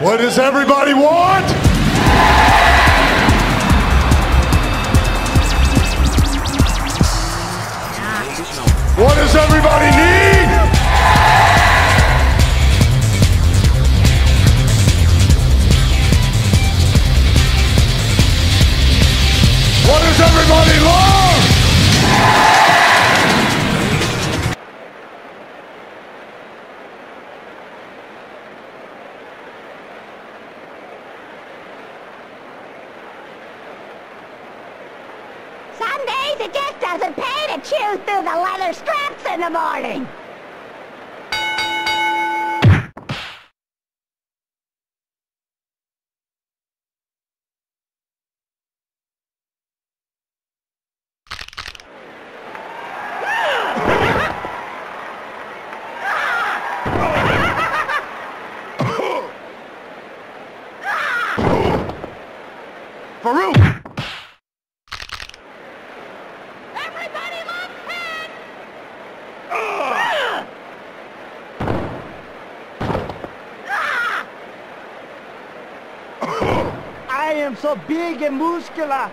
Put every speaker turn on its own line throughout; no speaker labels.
What does everybody want?
Some days it just doesn't pay to chew through the leather straps in the morning. Faarooq!
I am so big and muscular.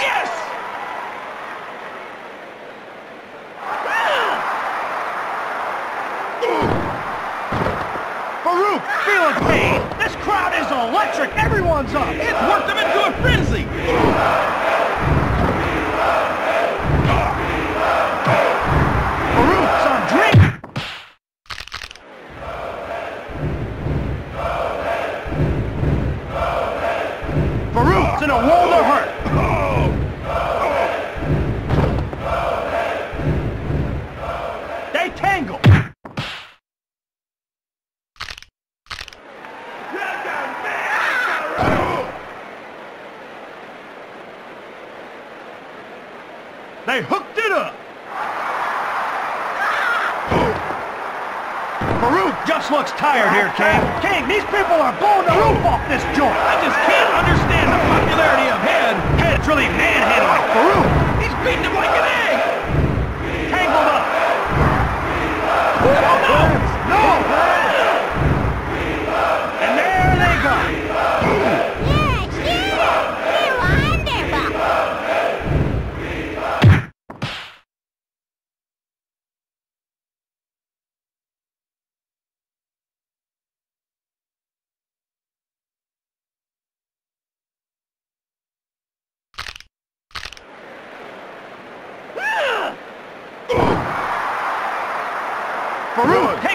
Yes! Faarooq, feeling pain. This crowd is electric. Everyone's up. It worked them into a frenzy. Hurt. They tangle. They hooked it up. Faarooq just looks tired here, King. King, these people are blowing the roof off this joint. I just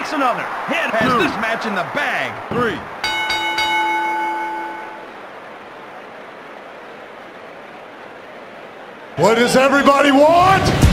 takes another. Head has this match in the bag. Three.
What does everybody want?